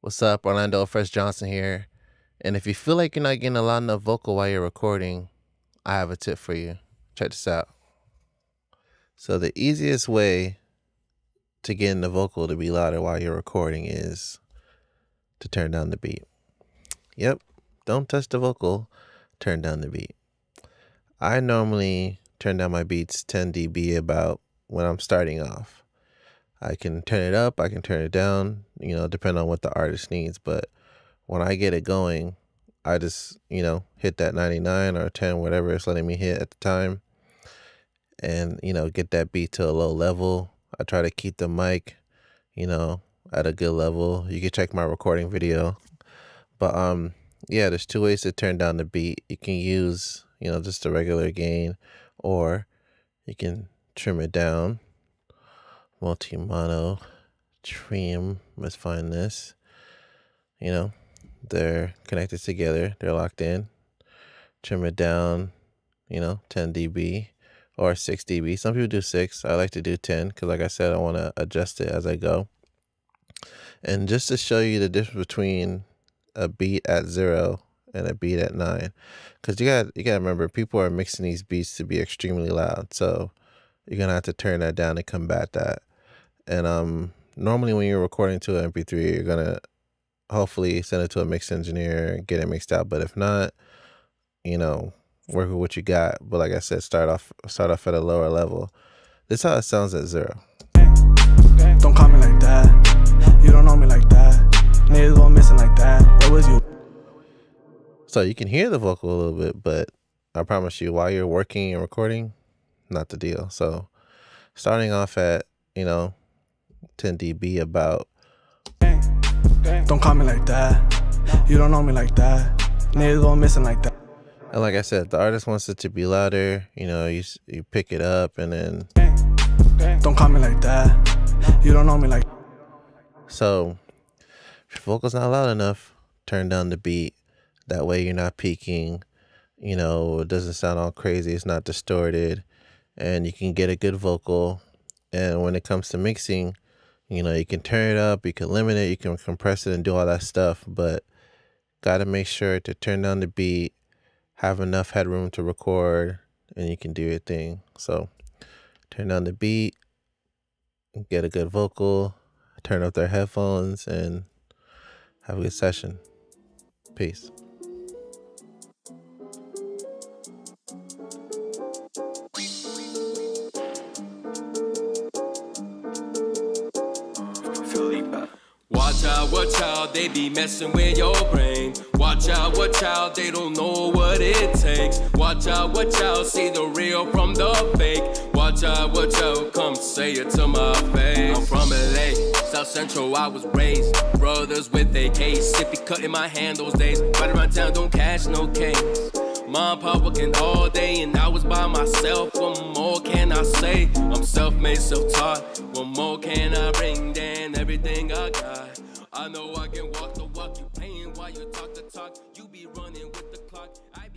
What's up? Orlando Fresh Johnson here. And if you feel like you're not getting a lot enough vocal while you're recording, I have a tip for you. Check this out. So, the easiest way to get the vocal to be louder while you're recording is to turn down the beat. Yep, don't touch the vocal, turn down the beat. I normally turn down my beats 10 dB about when I'm starting off. I can turn it up, I can turn it down, you know, depending on what the artist needs. But when I get it going, I just, you know, hit that 99 or 10, whatever it's letting me hit at the time, and, you know, get that beat to a low level. I try to keep the mic, you know, at a good level. You can check my recording video. But, um, yeah, there's two ways to turn down the beat. You can use, you know, just a regular gain, or you can trim it down multi-mono trim let's find this. You know they're connected together they're locked in. Trim it down you know 10 dB or 6 dB. Some people do 6 I like to do 10 because like I said I want to adjust it as I go. And just to show you the difference between a beat at 0 and a beat at 9 because you got you got to remember people are mixing these beats to be extremely loud. So you're gonna have to turn that down to combat that and um, normally when you're recording to an MP3, you're gonna hopefully send it to a mix engineer, get it mixed out. But if not, you know, work with what you got. But like I said, start off start off at a lower level. This is how it sounds at zero. Don't call me like that. You don't know me like that. Niggas go missing like that. What was you? So you can hear the vocal a little bit, but I promise you, while you're working and recording, not the deal. So starting off at, you know, 10 dB about. Don't call me like that. You don't know me like that. Niggas go missing like that. And like I said, the artist wants it to be louder. You know, you you pick it up and then. Don't call me like that. You don't know me like. So, if your vocal's not loud enough, turn down the beat. That way, you're not peaking. You know, it doesn't sound all crazy. It's not distorted, and you can get a good vocal. And when it comes to mixing, you know, you can turn it up, you can limit it, you can compress it and do all that stuff, but got to make sure to turn down the beat, have enough headroom to record, and you can do your thing. So turn down the beat, get a good vocal, turn up their headphones, and have a good session. Peace. Watch out, watch out, they be messing with your brain. Watch out, watch out, they don't know what it takes. Watch out, watch out, see the real from the fake. Watch out, watch out, come say it to my face. I'm from LA, South Central, I was raised. Brothers with AKs, sippy cut in my hand those days. Right around town, don't cash no case. Mom, pop working all day, and I was by myself. What more can I say? I'm self-made, self-taught. What more can I bring? Then everything I got. I know I can walk the walk. You paying while you talk the talk. You be running with the clock. I